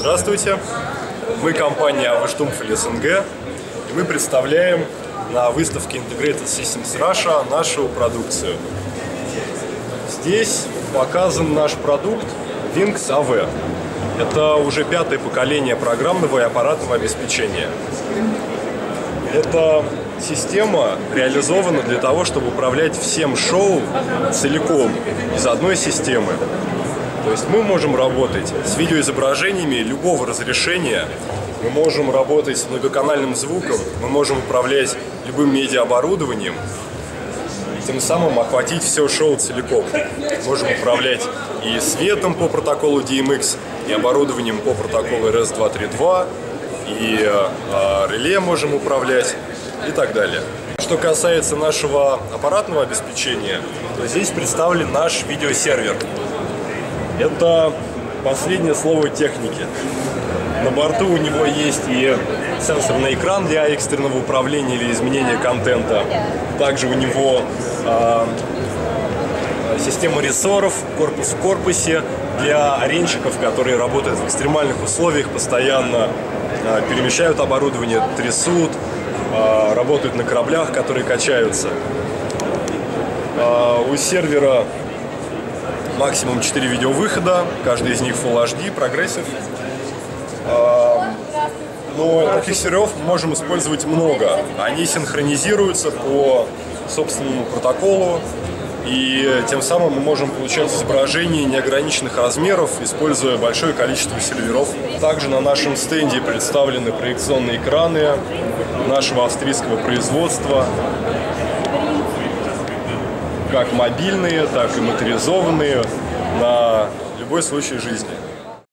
Здравствуйте, мы компания Авштумфель СНГ, и мы представляем на выставке Integrated Systems Russia нашу продукцию. Здесь показан наш продукт Wings AV. Это уже пятое поколение программного и аппаратного обеспечения. Эта система реализована для того, чтобы управлять всем шоу целиком из одной системы. То есть мы можем работать с видеоизображениями любого разрешения, мы можем работать с многоканальным звуком, мы можем управлять любым медиаоборудованием, тем самым охватить все шоу целиком. Можем управлять и светом по протоколу DMX, и оборудованием по протоколу RS-232, и э, реле можем управлять и так далее. Что касается нашего аппаратного обеспечения, то здесь представлен наш видеосервер. Это последнее слово техники. На борту у него есть и сенсорный экран для экстренного управления или изменения контента. Также у него э, система рессоров, корпус в корпусе для аренщиков, которые работают в экстремальных условиях, постоянно э, перемещают оборудование, трясут, э, работают на кораблях, которые качаются. Э, у сервера максимум 4 видеовыхода, каждый из них Full HD, progressive. Но таких серверов мы можем использовать много. Они синхронизируются по собственному протоколу, и тем самым мы можем получать изображения неограниченных размеров, используя большое количество серверов. Также на нашем стенде представлены проекционные экраны нашего австрийского производства, как мобильные, так и моторизованные на любой случай жизни.